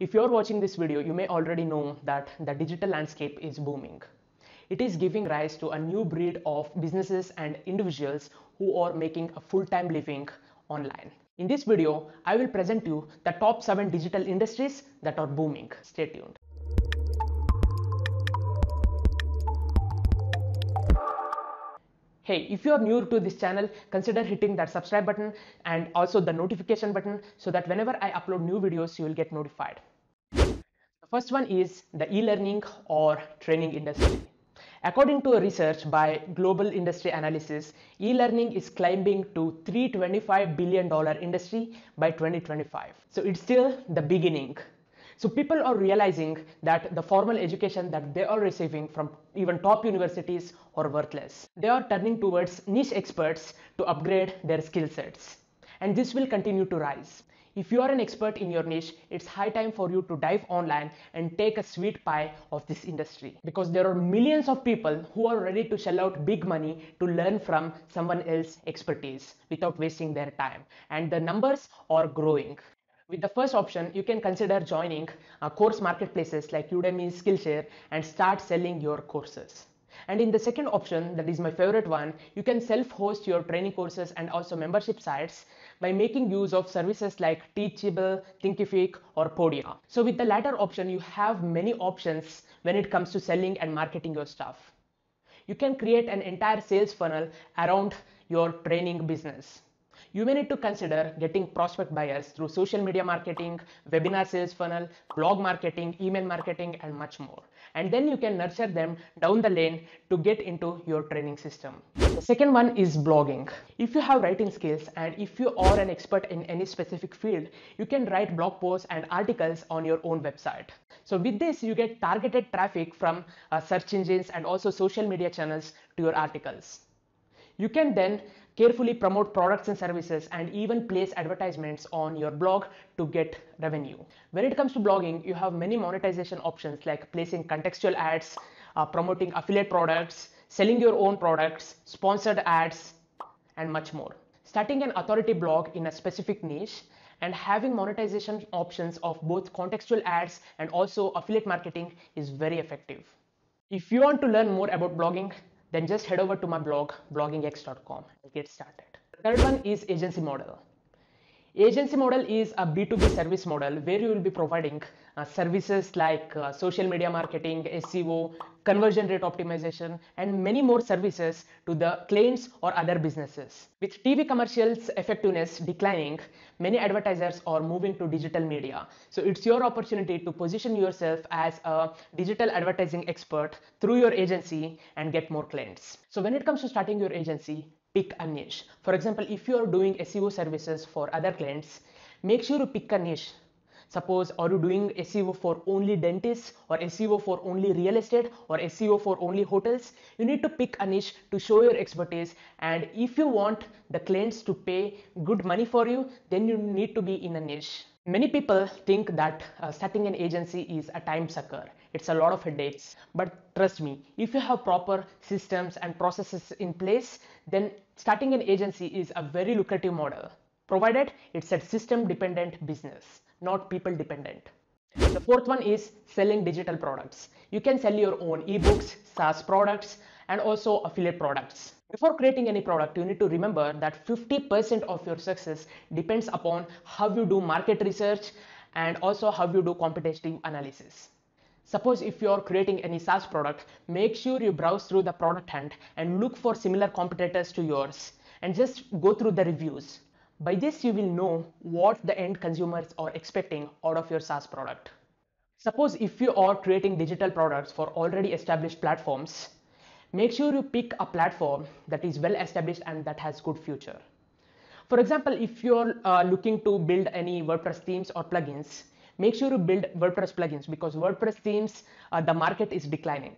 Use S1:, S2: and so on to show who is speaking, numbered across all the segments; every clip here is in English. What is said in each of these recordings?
S1: If you're watching this video, you may already know that the digital landscape is booming. It is giving rise to a new breed of businesses and individuals who are making a full-time living online. In this video, I will present you the top 7 digital industries that are booming. Stay tuned. Hey, if you are new to this channel, consider hitting that subscribe button and also the notification button so that whenever I upload new videos, you will get notified. The first one is the e-learning or training industry. According to a research by Global Industry Analysis, e-learning is climbing to $325 billion industry by 2025. So it's still the beginning. So people are realizing that the formal education that they are receiving from even top universities are worthless. They are turning towards niche experts to upgrade their skill sets. And this will continue to rise. If you are an expert in your niche, it's high time for you to dive online and take a sweet pie of this industry. Because there are millions of people who are ready to shell out big money to learn from someone else's expertise without wasting their time. And the numbers are growing. With the first option, you can consider joining uh, course marketplaces like Udemy, Skillshare and start selling your courses. And in the second option, that is my favorite one, you can self-host your training courses and also membership sites by making use of services like Teachable, Thinkific or Podia. So with the latter option, you have many options when it comes to selling and marketing your stuff. You can create an entire sales funnel around your training business you may need to consider getting prospect buyers through social media marketing, webinar sales funnel, blog marketing, email marketing, and much more. And then you can nurture them down the lane to get into your training system. The second one is blogging. If you have writing skills and if you are an expert in any specific field, you can write blog posts and articles on your own website. So with this, you get targeted traffic from uh, search engines and also social media channels to your articles. You can then carefully promote products and services and even place advertisements on your blog to get revenue. When it comes to blogging, you have many monetization options like placing contextual ads, uh, promoting affiliate products, selling your own products, sponsored ads, and much more. Starting an authority blog in a specific niche and having monetization options of both contextual ads and also affiliate marketing is very effective. If you want to learn more about blogging, then just head over to my blog bloggingx.com and get started. The third one is agency model. Agency model is a B2B service model where you will be providing uh, services like uh, social media marketing, SEO, conversion rate optimization, and many more services to the clients or other businesses. With TV commercials effectiveness declining, many advertisers are moving to digital media. So it's your opportunity to position yourself as a digital advertising expert through your agency and get more clients. So when it comes to starting your agency, pick a niche. For example, if you are doing SEO services for other clients, make sure you pick a niche. Suppose are you doing SEO for only dentists or SEO for only real estate or SEO for only hotels? You need to pick a niche to show your expertise and if you want the clients to pay good money for you, then you need to be in a niche. Many people think that uh, starting an agency is a time sucker. It's a lot of headaches. But trust me, if you have proper systems and processes in place, then starting an agency is a very lucrative model, provided it's a system dependent business, not people dependent. The fourth one is selling digital products. You can sell your own ebooks, SaaS products, and also affiliate products. Before creating any product, you need to remember that 50% of your success depends upon how you do market research and also how you do competitive analysis. Suppose if you're creating any SaaS product, make sure you browse through the product hunt and look for similar competitors to yours and just go through the reviews. By this, you will know what the end consumers are expecting out of your SaaS product. Suppose if you are creating digital products for already established platforms, make sure you pick a platform that is well established and that has good future. For example, if you're uh, looking to build any WordPress themes or plugins, make sure you build WordPress plugins because WordPress themes, uh, the market is declining.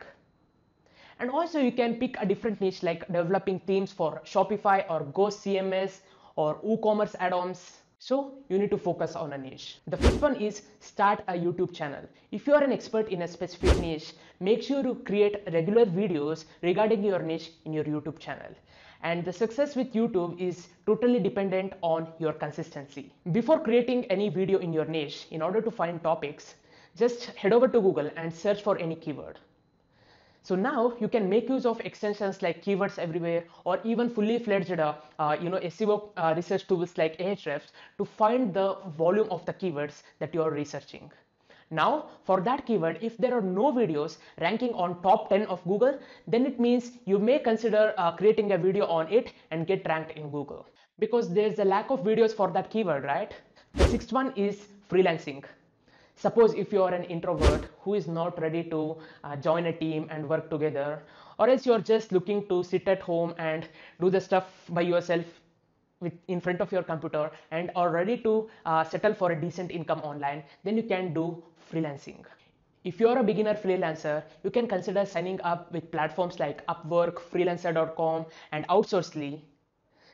S1: And also you can pick a different niche like developing themes for Shopify or Ghost CMS or WooCommerce add-ons so you need to focus on a niche. The first one is start a YouTube channel. If you are an expert in a specific niche, make sure you create regular videos regarding your niche in your YouTube channel. and the success with YouTube is totally dependent on your consistency. Before creating any video in your niche, in order to find topics, just head over to Google and search for any keyword. So now you can make use of extensions like keywords everywhere or even fully fledged uh, uh, you know SEO uh, research tools like Ahrefs to find the volume of the keywords that you are researching. Now for that keyword, if there are no videos ranking on top 10 of Google, then it means you may consider uh, creating a video on it and get ranked in Google. Because there's a lack of videos for that keyword, right? The sixth one is freelancing. Suppose if you are an introvert who is not ready to uh, join a team and work together, or else you're just looking to sit at home and do the stuff by yourself with in front of your computer and are ready to uh, settle for a decent income online, then you can do freelancing. If you're a beginner freelancer, you can consider signing up with platforms like Upwork, freelancer.com, and Outsourcely.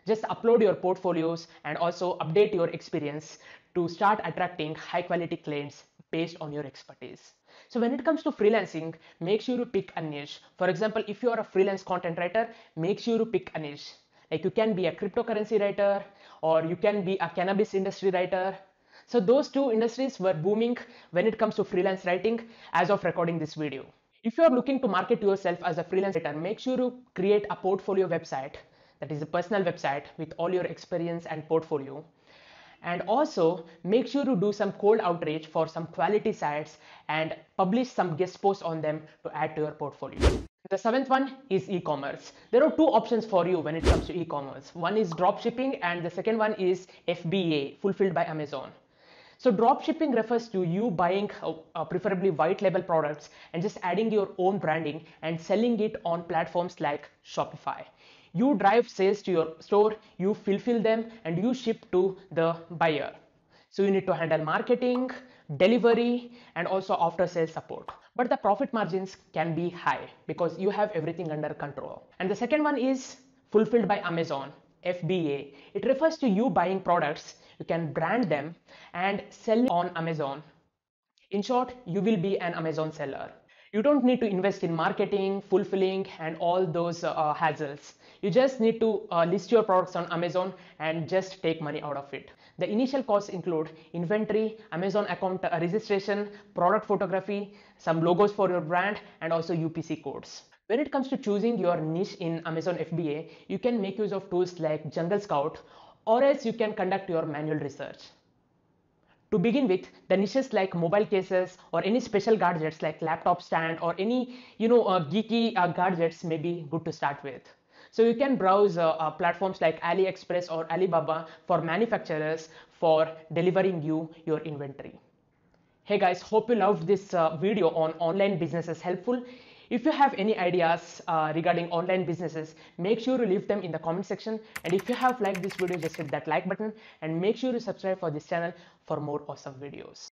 S1: Just upload your portfolios and also update your experience to start attracting high quality clients based on your expertise. So when it comes to freelancing, make sure you pick a niche. For example, if you are a freelance content writer, make sure you pick a niche. Like you can be a cryptocurrency writer or you can be a cannabis industry writer so those two industries were booming when it comes to freelance writing as of recording this video. If you are looking to market yourself as a freelance writer, make sure to create a portfolio website that is a personal website with all your experience and portfolio. And also make sure to do some cold outreach for some quality sites and publish some guest posts on them to add to your portfolio. The seventh one is e-commerce. There are two options for you when it comes to e-commerce. One is drop shipping and the second one is FBA, fulfilled by Amazon. So drop shipping refers to you buying uh, uh, preferably white label products and just adding your own branding and selling it on platforms like Shopify. You drive sales to your store, you fulfill them and you ship to the buyer. So you need to handle marketing, delivery and also after sales support. But the profit margins can be high because you have everything under control. And the second one is fulfilled by Amazon, FBA. It refers to you buying products you can brand them and sell on Amazon. In short, you will be an Amazon seller. You don't need to invest in marketing, fulfilling, and all those uh, hassles. You just need to uh, list your products on Amazon and just take money out of it. The initial costs include inventory, Amazon account uh, registration, product photography, some logos for your brand, and also UPC codes. When it comes to choosing your niche in Amazon FBA, you can make use of tools like Jungle Scout or else you can conduct your manual research. To begin with, the niches like mobile cases or any special gadgets like laptop stand or any you know uh, geeky uh, gadgets may be good to start with. So you can browse uh, uh platforms like AliExpress or Alibaba for manufacturers for delivering you your inventory. Hey guys, hope you loved this uh, video on online businesses helpful. If you have any ideas uh, regarding online businesses, make sure to leave them in the comment section. And if you have liked this video, just hit that like button and make sure to subscribe for this channel for more awesome videos.